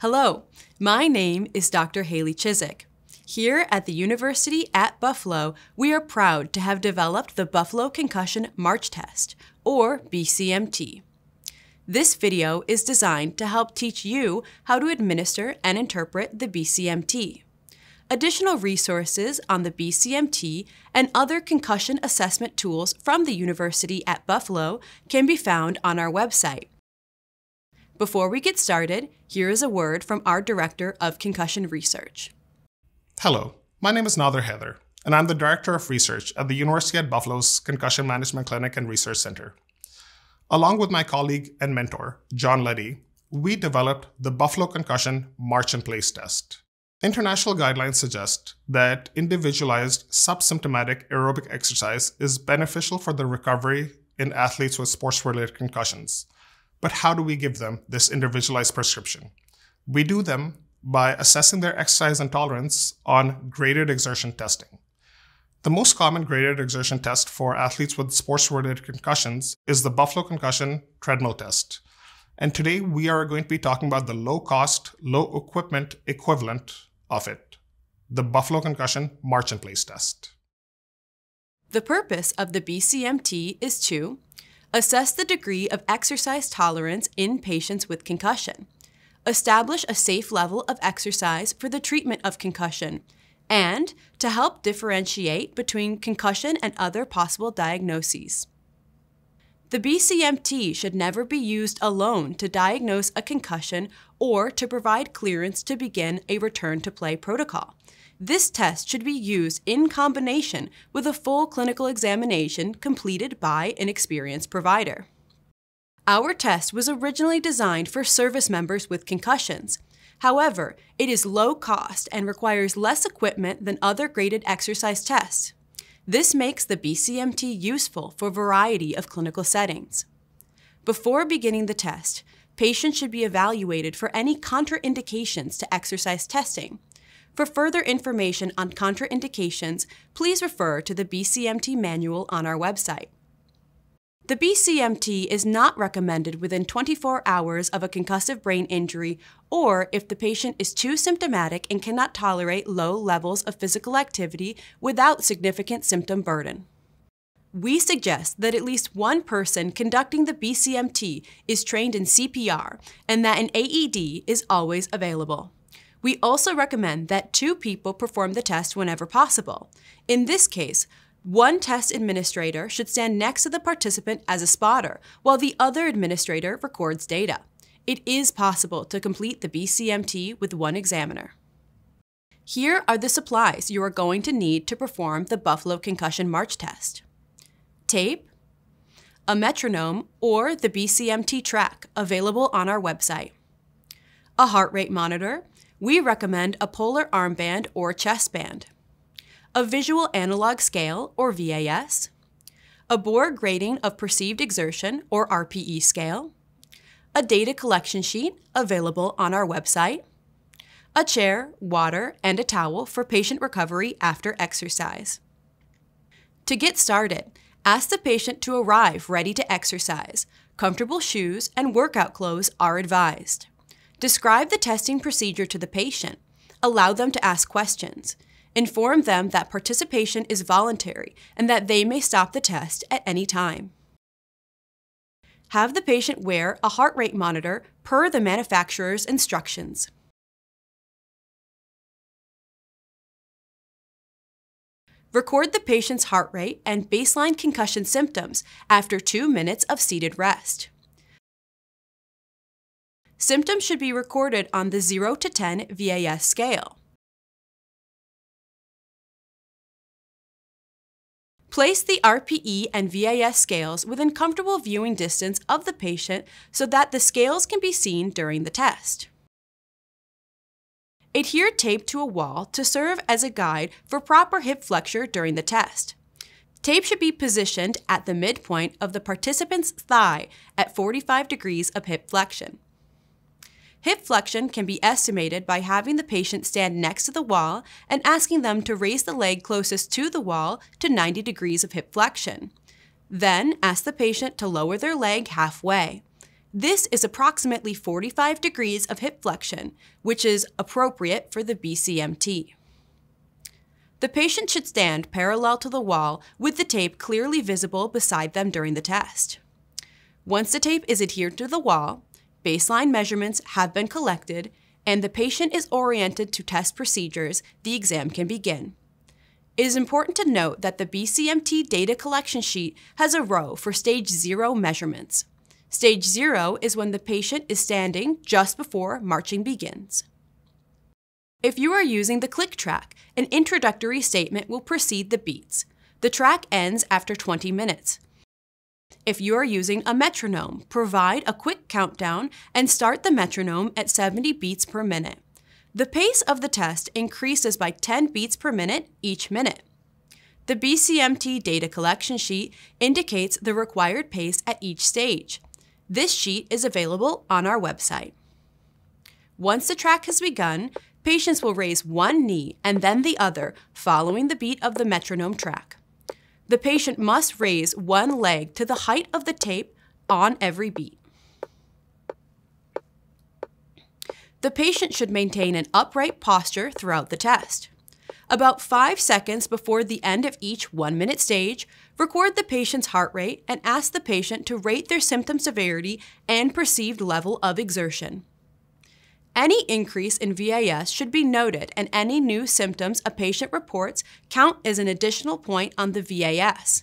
Hello, my name is Dr. Haley Chizewski. Here at the University at Buffalo, we are proud to have developed the Buffalo Concussion March Test, or BCMT. This video is designed to help teach you how to administer and interpret the BCMT. Additional resources on the BCMT and other concussion assessment tools from the University at Buffalo can be found on our website. Before we get started, here is a word from our Director of Concussion Research. Hello, my name is Nadir Haider, and I'm the Director of Research at the University at Buffalo's Concussion Management Clinic and Research Center. Along with my colleague and mentor, John Leddy, we developed the Buffalo Concussion March in Place test. International guidelines suggest that individualized subsymptomatic aerobic exercise is beneficial for the recovery in athletes with sports related concussions but how do we give them this individualized prescription? We do them by assessing their exercise intolerance on graded exertion testing. The most common graded exertion test for athletes with sports related concussions is the Buffalo Concussion Treadmill Test. And today we are going to be talking about the low cost, low equipment equivalent of it the Buffalo Concussion March in Place Test. The purpose of the BCMT is to Assess the degree of exercise tolerance in patients with concussion. Establish a safe level of exercise for the treatment of concussion. And to help differentiate between concussion and other possible diagnoses. The BCMT should never be used alone to diagnose a concussion or to provide clearance to begin a return to play protocol. This test should be used in combination with a full clinical examination completed by an experienced provider. Our test was originally designed for service members with concussions. However, it is low cost and requires less equipment than other graded exercise tests. This makes the BCMT useful for a variety of clinical settings. Before beginning the test, patients should be evaluated for any contraindications to exercise testing, for further information on contraindications, please refer to the BCMT manual on our website. The BCMT is not recommended within 24 hours of a concussive brain injury or if the patient is too symptomatic and cannot tolerate low levels of physical activity without significant symptom burden. We suggest that at least one person conducting the BCMT is trained in CPR and that an AED is always available. We also recommend that two people perform the test whenever possible. In this case, one test administrator should stand next to the participant as a spotter, while the other administrator records data. It is possible to complete the BCMT with one examiner. Here are the supplies you are going to need to perform the Buffalo Concussion March test. Tape, a metronome, or the BCMT track available on our website, a heart rate monitor, we recommend a polar armband or chest band, a visual analog scale or VAS, a Borg grading of perceived exertion or RPE scale, a data collection sheet available on our website, a chair, water, and a towel for patient recovery after exercise. To get started, ask the patient to arrive ready to exercise. Comfortable shoes and workout clothes are advised. Describe the testing procedure to the patient. Allow them to ask questions. Inform them that participation is voluntary and that they may stop the test at any time. Have the patient wear a heart rate monitor per the manufacturer's instructions. Record the patient's heart rate and baseline concussion symptoms after two minutes of seated rest. Symptoms should be recorded on the 0 to 10 VAS scale. Place the RPE and VAS scales within comfortable viewing distance of the patient so that the scales can be seen during the test. Adhere tape to a wall to serve as a guide for proper hip flexure during the test. Tape should be positioned at the midpoint of the participant's thigh at 45 degrees of hip flexion. Hip flexion can be estimated by having the patient stand next to the wall and asking them to raise the leg closest to the wall to 90 degrees of hip flexion. Then ask the patient to lower their leg halfway. This is approximately 45 degrees of hip flexion, which is appropriate for the BCMT. The patient should stand parallel to the wall with the tape clearly visible beside them during the test. Once the tape is adhered to the wall, baseline measurements have been collected, and the patient is oriented to test procedures, the exam can begin. It is important to note that the BCMT data collection sheet has a row for stage 0 measurements. Stage 0 is when the patient is standing just before marching begins. If you are using the click track, an introductory statement will precede the beats. The track ends after 20 minutes. If you are using a metronome, provide a quick countdown and start the metronome at 70 beats per minute. The pace of the test increases by 10 beats per minute each minute. The BCMT data collection sheet indicates the required pace at each stage. This sheet is available on our website. Once the track has begun, patients will raise one knee and then the other, following the beat of the metronome track. The patient must raise one leg to the height of the tape on every beat. The patient should maintain an upright posture throughout the test. About five seconds before the end of each one minute stage, record the patient's heart rate and ask the patient to rate their symptom severity and perceived level of exertion. Any increase in VAS should be noted, and any new symptoms a patient reports count as an additional point on the VAS.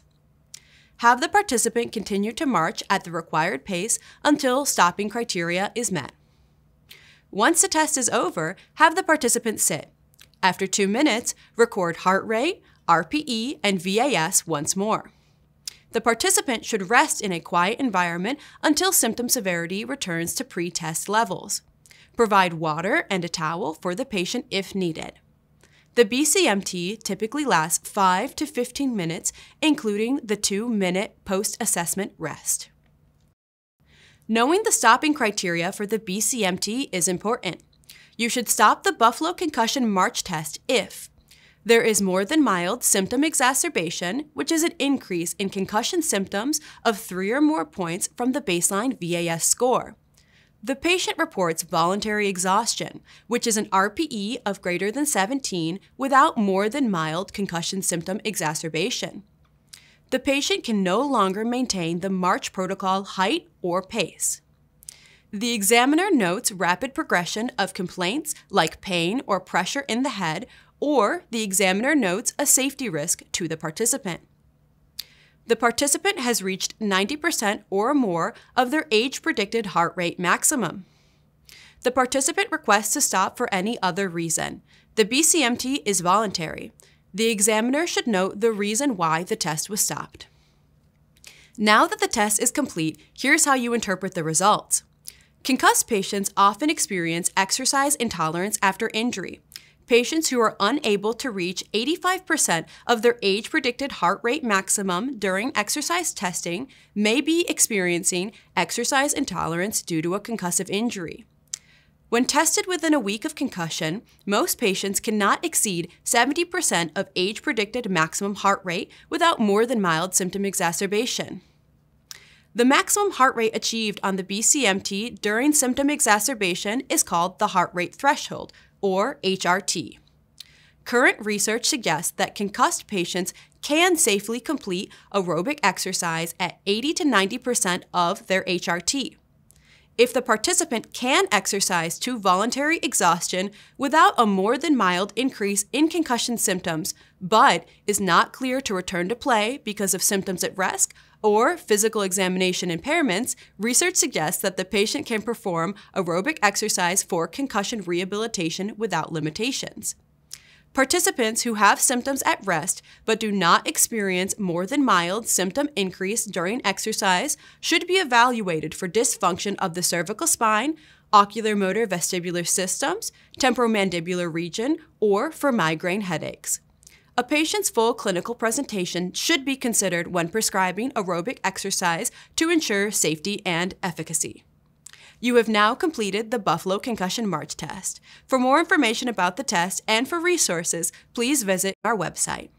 Have the participant continue to march at the required pace until stopping criteria is met. Once the test is over, have the participant sit. After two minutes, record heart rate, RPE, and VAS once more. The participant should rest in a quiet environment until symptom severity returns to pre-test levels. Provide water and a towel for the patient if needed. The BCMT typically lasts 5 to 15 minutes, including the 2 minute post assessment rest. Knowing the stopping criteria for the BCMT is important. You should stop the Buffalo Concussion March test if there is more than mild symptom exacerbation, which is an increase in concussion symptoms of three or more points from the baseline VAS score. The patient reports voluntary exhaustion, which is an RPE of greater than 17 without more than mild concussion symptom exacerbation the patient can no longer maintain the march protocol height or pace. The examiner notes rapid progression of complaints like pain or pressure in the head, or the examiner notes a safety risk to the participant. The participant has reached 90% or more of their age predicted heart rate maximum. The participant requests to stop for any other reason. The BCMT is voluntary. The examiner should note the reason why the test was stopped. Now that the test is complete, here's how you interpret the results. Concussed patients often experience exercise intolerance after injury. Patients who are unable to reach 85% of their age predicted heart rate maximum during exercise testing may be experiencing exercise intolerance due to a concussive injury. When tested within a week of concussion, most patients cannot exceed 70% of age predicted maximum heart rate without more than mild symptom exacerbation. The maximum heart rate achieved on the BCMT during symptom exacerbation is called the heart rate threshold, or HRT. Current research suggests that concussed patients can safely complete aerobic exercise at 80 to 90% of their HRT if the participant can exercise to voluntary exhaustion without a more than mild increase in concussion symptoms, but is not clear to return to play because of symptoms at risk or physical examination impairments, research suggests that the patient can perform aerobic exercise for concussion rehabilitation without limitations. Participants who have symptoms at rest but do not experience more than mild symptom increase during exercise should be evaluated for dysfunction of the cervical spine, oculomotor vestibular systems, temporomandibular region, or for migraine headaches. A patient's full clinical presentation should be considered when prescribing aerobic exercise to ensure safety and efficacy. You have now completed the Buffalo Concussion March test. For more information about the test and for resources, please visit our website.